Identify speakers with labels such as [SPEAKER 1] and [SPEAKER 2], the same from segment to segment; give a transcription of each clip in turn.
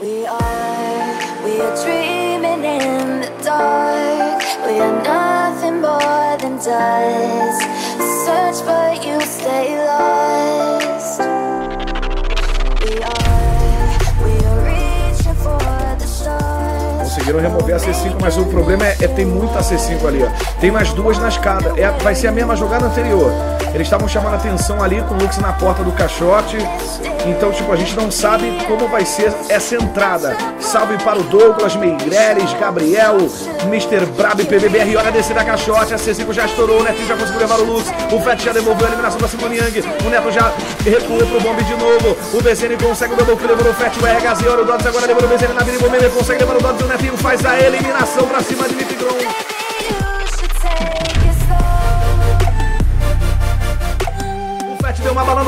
[SPEAKER 1] We are, we are dreaming in the dark. We are nothing more than dust. Search, but you stay lost. We are, we are reaching for the stars.
[SPEAKER 2] Conseguiram remover a C5, mas o problema é, é tem muita C5 ali, ó. Tem mais duas na escada. É, vai ser a mesma jogada anterior. Eles estavam chamando atenção ali com o Lux na porta do caixote. Então, tipo, a gente não sabe como vai ser essa entrada. Salve para o Douglas, Meireles, Gabriel, Mr. Brabo e PBBR. Olha a descida da caixote. A C5 já estourou. O Neto já conseguiu levar o Lux. O Fett já devolveu a eliminação da Simone Yang. O Neto já recuou pro bombe de novo. O BZN consegue o double kill. Levou o Fett, o RHZ. Olha o Dodds agora levou o BZN na mini bomba. Ele consegue levar o Dodds. O Netinho faz a eliminação pra cima de.
[SPEAKER 1] You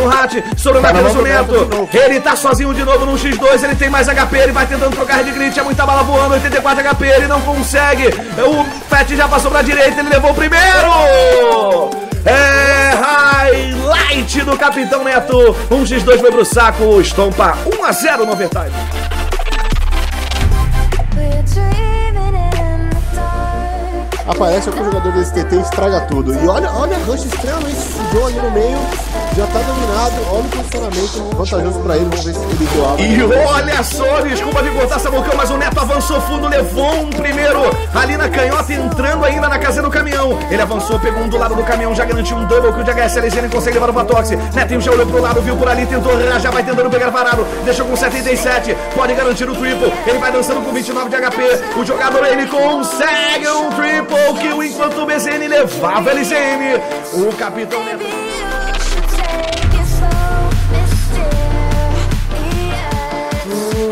[SPEAKER 2] no Hat sobre o Matheus Neto. Ele tá sozinho de novo no X2. Ele tem mais HP. Ele vai tentando trocar de grid. É muita bala voando. 84 HP. Ele não consegue. O Fett já passou pra direita. Ele levou o primeiro. É highlight do Capitão Neto. Um X2 foi pro saco. Estompa 1 a 0 no overtime.
[SPEAKER 3] Aparece algum jogador desse TT e estraga tudo. E olha, olha a Rush extremamente sujou ali no meio. Já tá dominado. Olha o posicionamento vantajoso pra ele. Vamos ver se ele água.
[SPEAKER 2] E olha só, desculpa de cortar essa bocão, mas o Neto avançou fundo, levou um primeiro ali na canhota, entrando ainda na casa do Ele avançou, pegou um do lado do caminhão, já garantiu um double kill de HSLZ, ele consegue levar o Patox. Netinho já olhou pro lado, viu por ali, tentou, já vai tentando pegar parado, deixou com 77, pode garantir o triple. Ele vai dançando com 29 de HP. O jogador ele consegue um triple kill enquanto o BZN levava a LCM. O capitão Neto.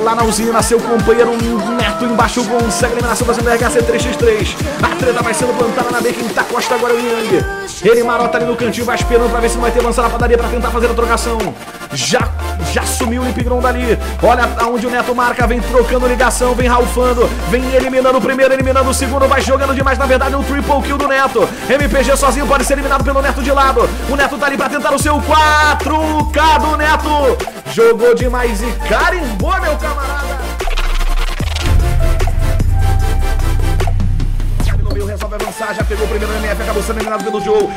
[SPEAKER 2] Lá na usina, seu companheiro Neto embaixo consegue a eliminação fazendo RHC 3x3. A treta vai sendo plantada na B, quem tá costa agora é o Yang. Ele marota ali no cantinho, vai esperando pra ver se vai ter lança na padaria pra tentar fazer a trocação. Já, já sumiu o Lipgron dali. Olha aonde o Neto marca, vem trocando ligação, vem ralfando, vem eliminando o primeiro, eliminando o segundo, vai jogando demais. Na verdade, um triple kill do Neto. MPG sozinho pode ser eliminado pelo Neto de lado. O Neto tá ali pra tentar o seu 4K do Neto. Jogou demais e carimbou, meu camarada. resolve avançar, já pegou o primeiro MF, acabou sendo eliminado pelo Joe.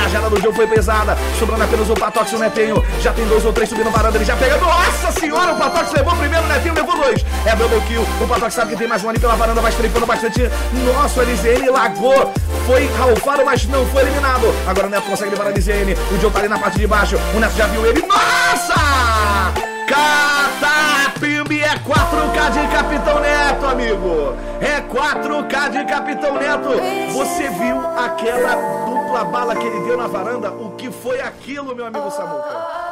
[SPEAKER 2] Rajada do Joe foi pesada, sobrando apenas o Patox e o Netinho. Já tem dois ou três subindo varanda, ele já pega. Nossa senhora, o Patox levou dois. É double kill, o Patox sabe que tem mais um ali pela varanda, vai estripando bastante. Nossa, o LZN lagou, foi ralfado, mas não foi eliminado. Agora o Neto consegue levar a LZN, o Joe tá ali na parte de baixo, o Neto já viu ele. Nossa! Catapimbi é 4K de Capitão Neto, amigo. É 4K de Capitão Neto. Você viu aquela dupla bala que ele deu na varanda? O que foi aquilo, meu amigo Samuca?